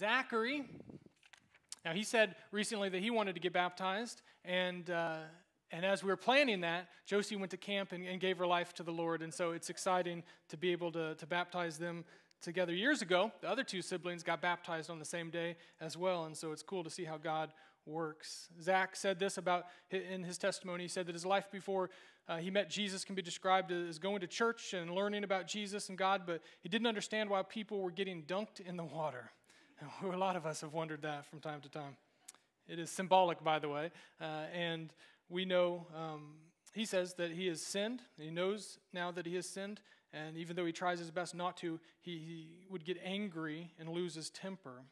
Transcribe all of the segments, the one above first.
Zackary. Now, he said recently that he wanted to get baptized, and, uh, and as we were planning that, Josie went to camp and, and, gave her life to the Lord, and so it's exciting to be able to, to baptize them together. Years ago, the other two siblings got baptized on the same day as well, and so it's cool to see how God works. Zach said this about in his testimony. He said that his life before uh, he met Jesus can be described as going to church and learning about Jesus and God, but he didn't understand why people were getting dunked in the water. A lot of us have wondered that from time to time. It is symbolic, by the way, uh, and we know um, he says that he has sinned. He knows now that he has sinned, and even though he tries his best not to, he, he would get angry and lose his temper.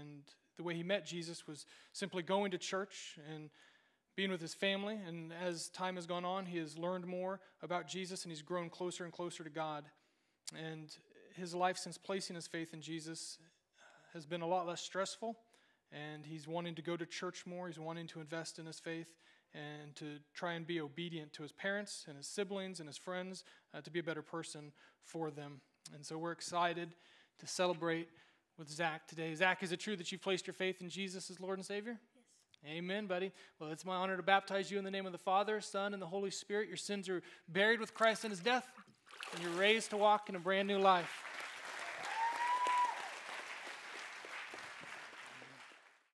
And the way he met Jesus was simply going to church and being with his family. And as time has gone on, he has learned more about Jesus and he's grown closer and closer to God. And his life since placing his faith in Jesus has been a lot less stressful. And he's wanting to go to church more. He's wanting to invest in his faith and to try and be obedient to his parents and his siblings and his friends uh, to be a better person for them. And so we're excited to celebrate with Zach today. Zach, is it true that you've placed your faith in Jesus as Lord and Savior? Yes. Amen, buddy. Well, it's my honor to baptize you in the name of the Father, Son, and the Holy Spirit. Your sins are buried with Christ in his death, and you're raised to walk in a brand new life.